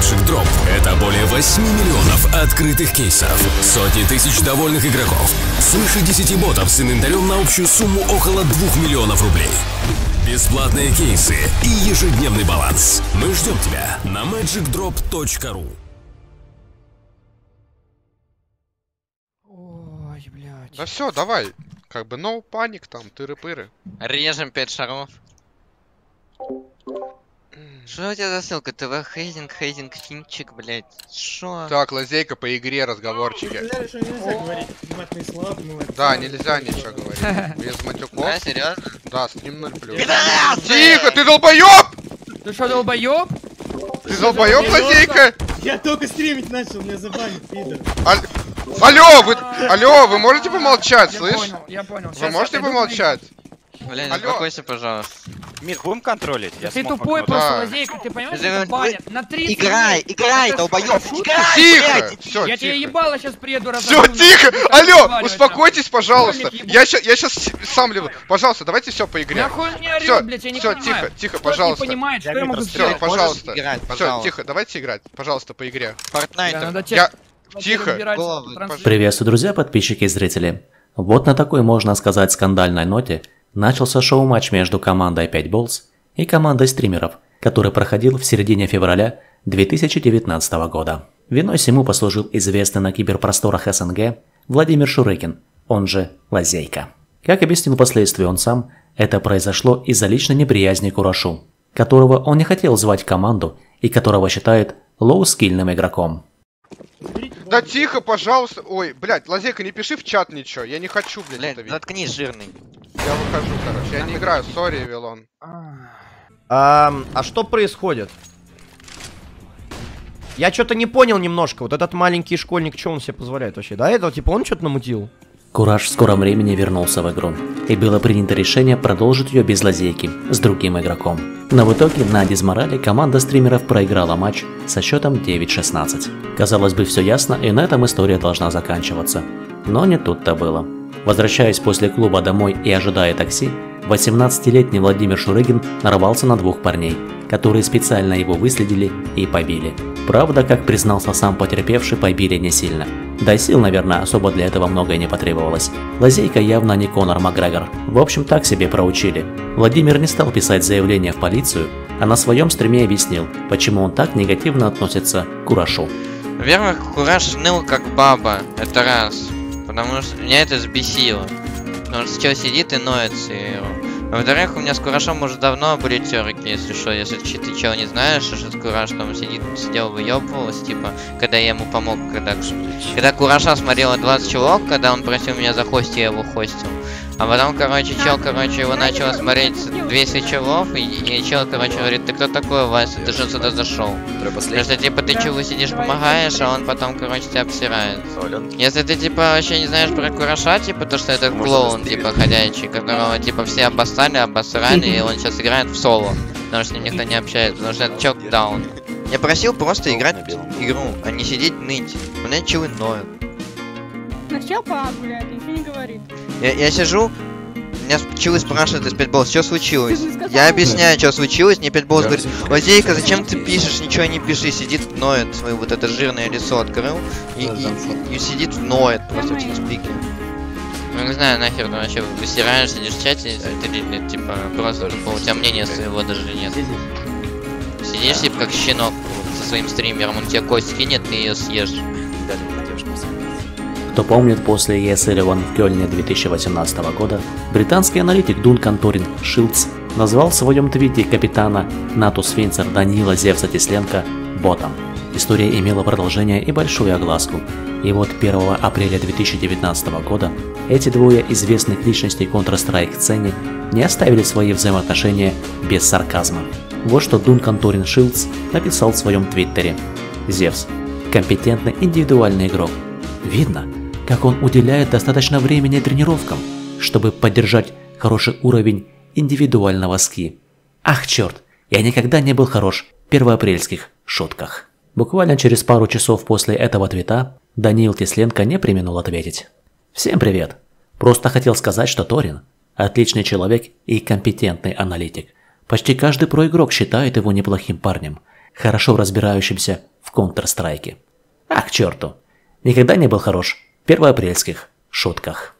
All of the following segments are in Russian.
Magic Drop – это более 8 миллионов открытых кейсов, сотни тысяч довольных игроков, свыше 10 ботов с инвентарем на общую сумму около 2 миллионов рублей. Бесплатные кейсы и ежедневный баланс. Мы ждем тебя на magicdrop.ru Ой, блядь. Да все, давай. Как бы no паник там, тыры-пыры. Режем 5 шаров. Что у тебя за ссылка? ТВ хейзинг, хейзинг, хинчик, блядь. Шо? Так, лазейка по игре, разговорчики. Сказали, что нельзя говорить матные слова, ну, Да, нельзя ничего говорить. Без матюков. Да, серьезно? Да, стрим 0 плюс. Тихо, ты долбоёб! Ты что, долбоёб? Ты долбоёб, лазейка? Я только стримить начал, меня забанят, пидор. Алло, вы, алло, вы можете помолчать, Я слышь? понял, я понял. Вы можете я Блядь, Алло. успокойся, пожалуйста. Мир, будем контролить? Да Я ты смог тупой просто Да. лазейка, ты понимаешь, это же- банят на 30 Играй, дней. играй, Это долбоёб, шутка? играй! Тихо, блядь. все, Я тебе тихо. ебало сейчас приеду Все, разобью, тихо! Алло, успокойтесь, пожалуйста. Ебу. Я сейчас, я сейчас сам леву. Пожалуйста, давайте все по игре. Нахуй он не орёт, Все, блядь, я не все, понимаю. тихо, тихо, Кто пожалуйста. не понимает, что Я я могу Митрос Все, сделать? Можешь пожалуйста. играть, Все, пожалуйста. тихо, давайте играть, пожалуйста, по игре. Fortnite. Надо Я- тихо. разбирать Головы. трансляцию. Приветствую, друзья, подписчики и зрители. Вот на такой, можно сказать, скандальной ноте начался шоу-матч между командой 5 Balls и командой стримеров, который проходил в середине февраля 2019 года. Виной всему послужил известный на киберпросторах СНГ Владимир Шурыкин, он же Лазейка. Как объяснил впоследствии он сам, это произошло из-за личной неприязни к Курашу, которого он не хотел звать в команду и которого считает лоу-скильным игроком. Да тихо, пожалуйста. Ой, блядь, Лазейка, не пиши в чат ничего. Я не хочу, блядь, это Блядь, видеть. заткнись, жирный. Я выхожу, короче. Я не играю, сори, Вилон. А, а что происходит? Я что-то не понял немножко. Вот этот маленький школьник, что он себе позволяет вообще? Да, это типа он что-то намутил? Кураж в скором времени вернулся в игру, и было принято решение продолжить ее без лазейки, с другим игроком. Но в итоге на дизморале команда стримеров проиграла матч со счетом 9-16. Казалось бы, все ясно, и на этом история должна заканчиваться. Но не тут-то было. Возвращаясь после клуба домой и ожидая такси, 18-летний Владимир Шурыгин нарвался на двух парней, которые специально его выследили и побили. Правда, как признался сам потерпевший, побили не сильно. Да и сил, наверное, особо для этого многое не потребовалось. Лазейка явно не Конор Макгрегор. В общем, так себе проучили. Владимир не стал писать заявление в полицию, а на своем стриме объяснил, почему он так негативно относится к Курашу. Во-первых, Кураж ныл как баба, это раз. Потому что меня это взбесило. Потому что чел сидит и ноет себе. Во-вторых, у меня с Курашом уже давно были терки, если что, если ты чел не знаешь, что Кураж там сидит, сидел, выебывался, типа, когда я ему помог, когда, когда Кураша смотрела 20 чувак, когда он просил меня захостить, я его хостил. А потом, короче, чел, короче, его начал смотреть 200 челов, и, и чел, короче, говорит, ты кто такой, Вася, ты же сюда зашел? Потому что, типа, ты челу сидишь, помогаешь, а он потом, короче, тебя обсирает. Если ты, типа, вообще не знаешь про Кураша, типа, то что это клоун, типа, ходячий, которого, типа, все обоссали, обосрали, и он сейчас играет в соло. Потому что с ним никто не общается, потому что это чок даун. Я просил просто играть в игру, а не сидеть ныть. У меня челы ноют. Сначала погуляет, ничего не говорит. Я, я сижу, меня с- челы спрашивают из 5 что случилось? Сказал. Я объясняю, что случилось, мне 5 говорит, Лазейка, зачем ты пишешь, ничего не пиши, сидит, ноет, свое вот это жирное лицо открыл, и, и- и сидит, ноет просто в спике. Ну не знаю, нахер ты вообще высираешь, сидишь в чате, ты, типа, просто у тебя мнения своего даже нет. Сидишь, типа, как щенок со своим стримером, он тебе кость кинет, ты ее съешь. Кто помнит, после ESL One в Кёльне 2018 года британский аналитик Дункан Торин Шилдс назвал в своем твите капитана НАТО Свинцер Данила Зевса Тесленко ботом. История имела продолжение и большую огласку. И вот 1 апреля 2019 года эти двое известных личностей Counter-Strike сцене не оставили свои взаимоотношения без сарказма. Вот что Дункан Торин Шилдс написал в своем твиттере. Зевс. Компетентный индивидуальный игрок. Видно, как он уделяет достаточно времени тренировкам, чтобы поддержать хороший уровень индивидуального ски. Ах, черт, я никогда не был хорош в первоапрельских шутках. Буквально через пару часов после этого твита Даниил Тесленко не применил ответить. Всем привет. Просто хотел сказать, что Торин – отличный человек и компетентный аналитик. Почти каждый проигрок считает его неплохим парнем, хорошо разбирающимся в Counter-Strike. Ах, черту. Никогда не был хорош первоапрельских шутках.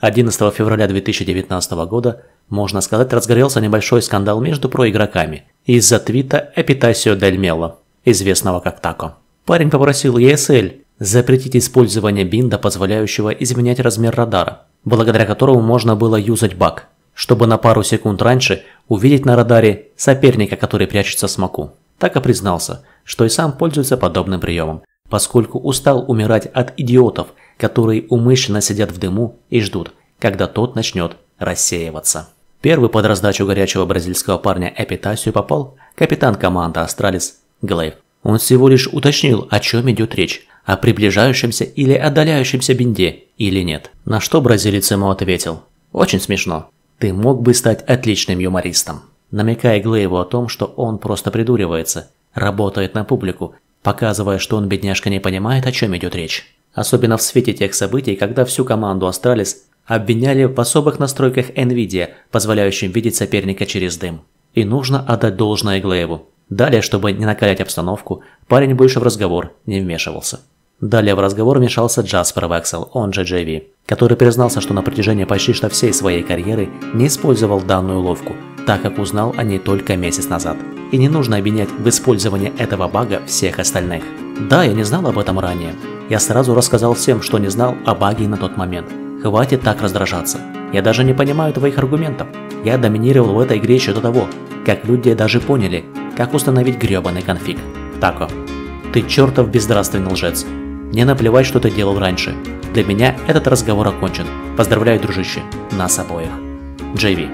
11 февраля 2019 года, можно сказать, разгорелся небольшой скандал между проигроками из-за твита Эпитасио Дель Мело, известного как Тако. Парень попросил ESL запретить использование бинда, позволяющего изменять размер радара, благодаря которому можно было юзать баг, чтобы на пару секунд раньше увидеть на радаре соперника, который прячется в смоку. Тако признался, что и сам пользуется подобным приемом, поскольку устал умирать от идиотов, которые умышленно сидят в дыму и ждут, когда тот начнет рассеиваться. Первый под раздачу горячего бразильского парня Эпитасию попал капитан команды Astralis Глейв. Он всего лишь уточнил, о чем идет речь, о приближающемся или отдаляющемся бинде или нет. На что бразилец ему ответил. Очень смешно. Ты мог бы стать отличным юмористом. Намекая Глейву о том, что он просто придуривается, работает на публику, показывая, что он, бедняжка, не понимает, о чем идет речь. Особенно в свете тех событий, когда всю команду Астралис обвиняли в особых настройках NVIDIA, позволяющим видеть соперника через дым. И нужно отдать должное Глейву. Далее, чтобы не накалять обстановку, парень больше в разговор не вмешивался. Далее в разговор вмешался Джаспер Вексел, он же JV, который признался, что на протяжении почти что всей своей карьеры не использовал данную уловку, так как узнал о ней только месяц назад. И не нужно обвинять в использовании этого бага всех остальных. Да, я не знал об этом ранее. Я сразу рассказал всем, что не знал о баге на тот момент. Хватит так раздражаться. Я даже не понимаю твоих аргументов. Я доминировал в этой игре еще до того, как люди даже поняли, как установить гребаный конфиг. Тако. Ты чертов безнравственный лжец. Мне наплевать, что ты делал раньше. Для меня этот разговор окончен. Поздравляю, дружище. Нас обоих. Джейви.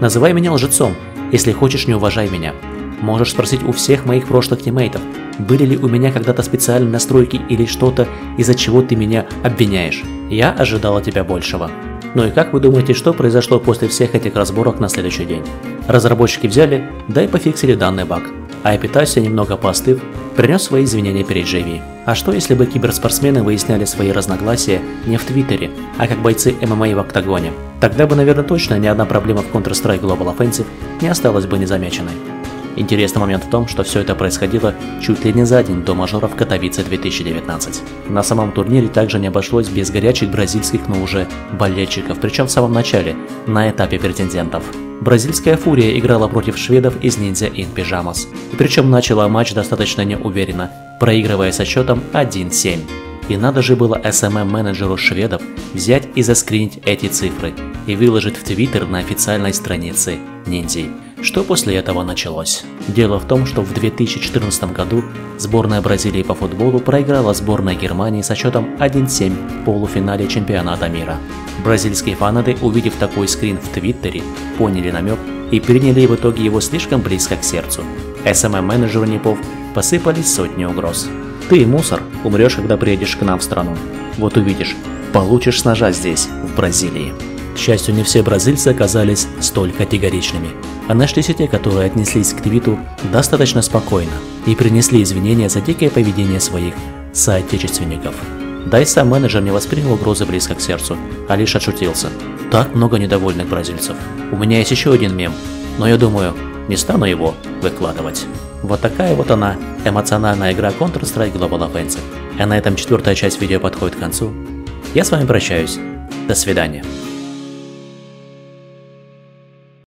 Называй меня лжецом. Если хочешь, не уважай меня. Можешь спросить у всех моих прошлых тиммейтов, были ли у меня когда-то специальные настройки или что-то, из-за чего ты меня обвиняешь. Я ожидал от тебя большего. Ну и как вы думаете, что произошло после всех этих разборок на следующий день? Разработчики взяли, да и пофиксили данный баг а Эпитасия, немного поостыв, принес свои извинения перед Джейви. А что если бы киберспортсмены выясняли свои разногласия не в Твиттере, а как бойцы ММА в Октагоне? Тогда бы, наверное, точно ни одна проблема в Counter-Strike Global Offensive не осталась бы незамеченной. Интересный момент в том, что все это происходило чуть ли не за день до мажоров Катовице 2019. На самом турнире также не обошлось без горячих бразильских, но уже болельщиков, причем в самом начале, на этапе претендентов. Бразильская фурия играла против шведов из ниндзя in Pyjamas, причем начала матч достаточно неуверенно, проигрывая со счетом 1-7. И надо же было SMM-менеджеру шведов взять и заскринить эти цифры и выложить в Твиттер на официальной странице ниндзей. Что после этого началось? Дело в том, что в 2014 году сборная Бразилии по футболу проиграла сборной Германии со счетом 1-7 в полуфинале чемпионата мира. Бразильские фанаты, увидев такой скрин в Твиттере, поняли намек и приняли в итоге его слишком близко к сердцу. СММ-менеджеру Непов посыпались сотни угроз. Ты, мусор, умрешь, когда приедешь к нам в страну. Вот увидишь, получишь с ножа здесь, в Бразилии. К счастью, не все бразильцы оказались столь категоричными, а нашлись и те, которые отнеслись к твиту достаточно спокойно и принесли извинения за дикое поведение своих соотечественников. Да и сам менеджер не воспринял угрозы близко к сердцу, а лишь отшутился. Так много недовольных бразильцев. У меня есть еще один мем, но я думаю, не стану его выкладывать. Вот такая вот она, эмоциональная игра Counter-Strike Global Offensive. А на этом четвертая часть видео подходит к концу. Я с вами прощаюсь. До свидания.